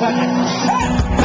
hey!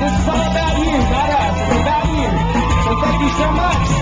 This is all about you, not us. It's about you. So thank you so much.